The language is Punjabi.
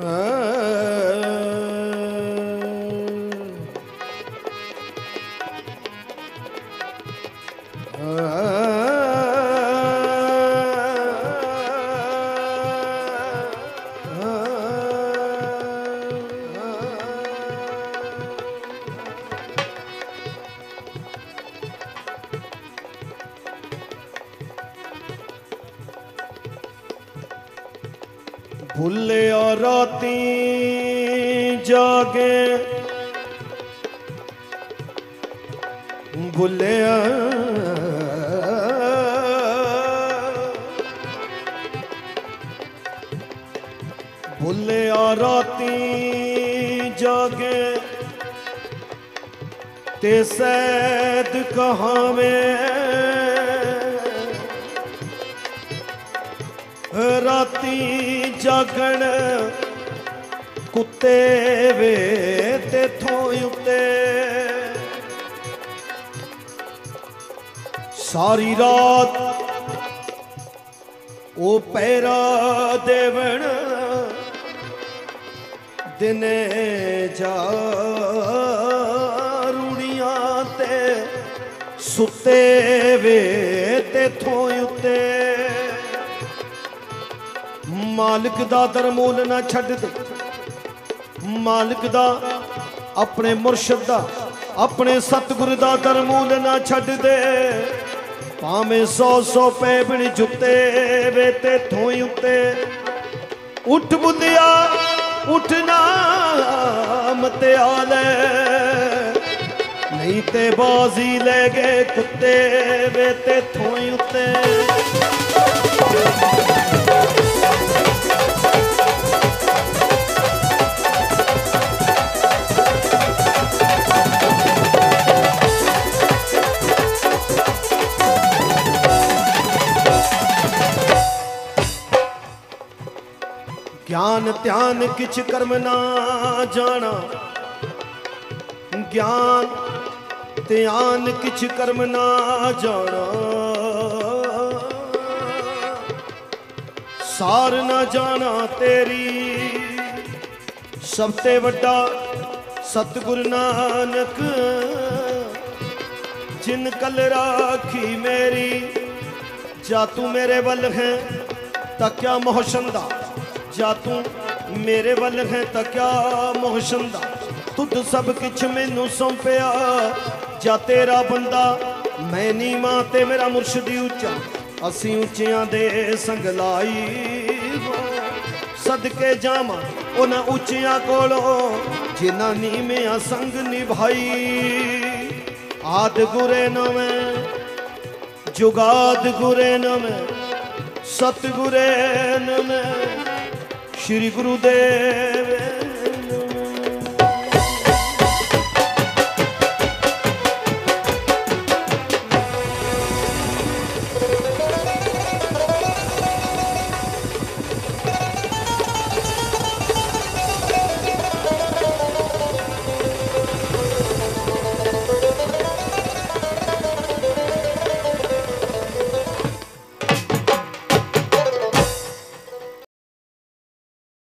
哎。ਭੁੱਲਿਆ ਰਾਤੀ ਜਾਗੇ। ਭੁੱਲਿਆ। ਭੁੱਲਿਆ ਰਾਤੀ ਜਾਗੇ। ਤੇ ਸੈਦ ਕਹਾਵੇਂ ਰਾਤੀ ਜਾਗਣ ਕੁੱਤੇ ਵੇ ਤੇ ਥੋਂ ਉੱਤੇ। ਸਾਰੀ ਰਾਤ ਉਹ ਪੈਰਾ ਦੇਵਣ ਦਿਨੇ ਜਾ ਰੂੜੀਆਂ ਤੇ ਸੁੱਤੇ ਵੇ ਤੇ ਉੱਤੇ। ਮਾਲਕ ਦਾ ਦਰਮੂਲ ਨਾ ਛੱਡ ਦੇ। ਮਾਲਕ ਦਾ ਆਪਣੇ ਮੁਰਸ਼ਿਦ ਦਾ, ਆਪਣੇ ਸਤਿਗੁਰ ਦਾ ਦਰਮੂਲ ਨਾ ਛੱਡ ਦੇ। ਭਾਵੇਂ ਸੌ ਸੌ ਪੈ ਬਣ ਜੁੱਤੇ ਵੇ ਤੇ ਥੋਈ ਉੱਤੇ। ਉੱਠ ਬੁੱਧਿਆ, ਉੱਠ ਨਾਮ ਤੇ ਆਲੇ ਨਹੀਂ ਤੇ ਬਾਜ਼ੀ ਲੈ ਗਏ ਕੁੱਤੇ ਵੇ ਤੇ ਥੋਈ ਉੱਤੇ। ਗਿਆਨ ਧਿਆਨ ਕਿਛ ਕਰਮ ਨਾ ਜਾਣਾ। ਗਿਆਨ ਧਿਆਨ ਕਿਛ ਕਰਮ ਨਾ ਜਾਣਾ। ਸਾਰ ਨਾ ਜਾਣਾ ਤੇਰੀ। ਸਭ ਤੇ ਵੱਡਾ ਸਤਿਗੁਰ ਨਾਨਕ, ਜਿਨ ਕਲ ਰਾਖੀ ਮੇਰੀ, ਜਾ ਤੂੰ ਮੇਰੇ ਵੱਲ ਹੈ, ਤਾਂ ਕਿਆ ਮੋਹਸ਼ੰਦਾ ਜਾ ਤੂੰ ਮੇਰੇ ਵੱਲ ਹੈ ਤਾਂ ਕਿਆ ਮੋਹਸ਼ੰਦਾ ਤੁਧ ਸਭ ਕਿਛ ਮੈਨੂੰ ਸੌਂਪਿਆ। ਜਾ ਤੇਰਾ ਬੰਦਾ, ਮੈਂ ਨੀਵਾਂ ਤੇ ਮੇਰਾ ਮੁਰਸ਼ਿਦ ਉੱਚਾ। ਅਸੀਂ ਉੱਚਿਆਂ ਦੇ ਸੰਗ ਲਾਈ ਸਦਕੇ ਜਾਵਾਂ ਉਹਨਾਂ ਉੱਚਿਆਂ ਕੋਲੋਂ, ਜਿਨ੍ਹਾਂ ਨੀਵਿਆਂ ਸੰਗ ਨਿਭਾਈ। ਆਦ ਗੁਰੇ ਨਵੇਂ, ਜੁਗਾਦ ਗੁਰੇ ਨਵੇਂ, ਸਤਿਗੁਰੇ ਨਵੇਂ। ਸ੍ਰੀ ਗੁਰੂ ਦੇਵ